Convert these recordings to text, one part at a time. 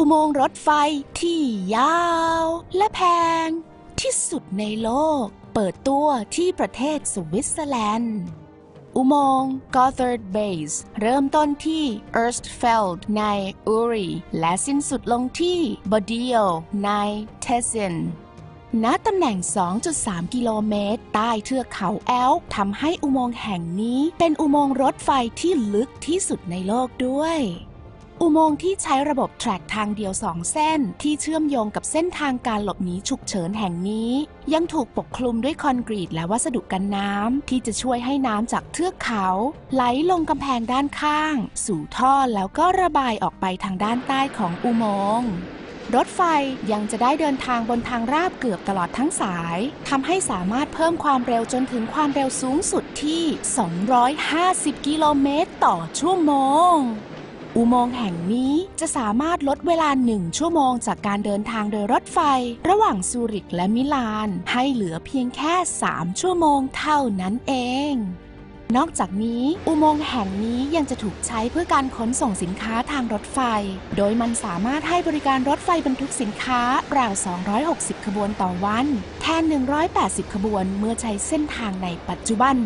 อุโมงค์รถไฟที่ยาวและแพง ที่สุดในโลก เปิดตัวที่ประเทศสวิตเซอร์แลนด์ อุโมงค์ Gothard Base เริ่มต้นที่ Erstfeld ใน Uri และสิ้นสุดลงที่ Bodil ใน Tessin ณตำแหน่ง 2.3 กิโลเมตร ใต้เทือกเขาแอลป์ทำให้อุโมงค์แห่งนี้เป็นอุโมงค์รถไฟที่ลึกที่สุดในโลกด้วย อุโมงค์ที่ใช้ระบบแทร็กทางเดียว2เส้นที่เชื่อมโยงกับเส้นทางการหลบหนีฉุกเฉินแห่งนี้ ยังถูกปกคลุมด้วยคอนกรีตและวัสดุกันน้ำที่จะช่วยให้น้ำจากเทือกเขา ไหลลงกำแพงด้านข้าง สู่ท่อแล้วก็ระบายออกไปทางด้านใต้ของอุโมงค์รถไฟยังจะได้เดินทางบนทางราบเกือบตลอดทั้งสายทำให้สามารถเพิ่มความเร็วจนถึงความเร็วสูงสุดที่ 250 กิโลเมตรต่อชั่วโมง อุโมงค์แห่งนี้จะสามารถลดเวลา1ชั่วโมงจากการเดินทางโดยรถไฟ ระหว่างซูริกและมิลาน ให้เหลือเพียงแค่ 3 ชั่วโมงเท่านั้นเองนอกจากนี้อุโมงค์แห่งนี้ยังจะถูกใช้เพื่อการขนส่งสินค้าทางรถไฟ โดยมันสามารถให้บริการรถไฟบรรทุกสินค้าราว 260 ขบวนต่อวัน แทน 180 ขบวนเมื่อใช้เส้นทางในปัจจุบัน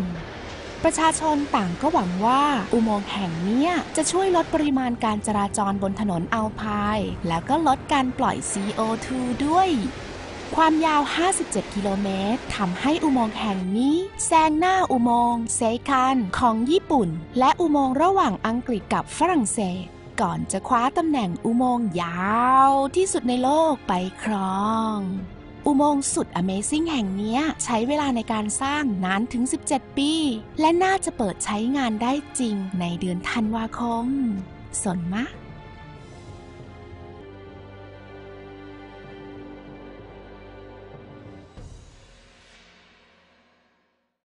ประชาชนต่างก็หวังว่าอุโมงค์แห่งนี้จะช่วยลดปริมาณการจราจรบนถนนอัลพายแล้วก็ลดการปล่อย CO2 ด้วย ความยาว 57 กิโลเมตรทำให้อุโมงค์แห่งนี้แซงหน้าอุโมงค์เซคันของญี่ปุ่น และอุโมงค์ระหว่างอังกฤษกับฝรั่งเศส ก่อนจะคว้าตำแหน่งอุโมงค์ยาวที่สุดในโลกไปครอง อุโมงค์สุด Amazing แห่งนี้ใช้เวลาในการสร้างนานถึง 17 ปี และน่าจะเปิดใช้งานได้จริงในเดือนธันวาคม สนมะ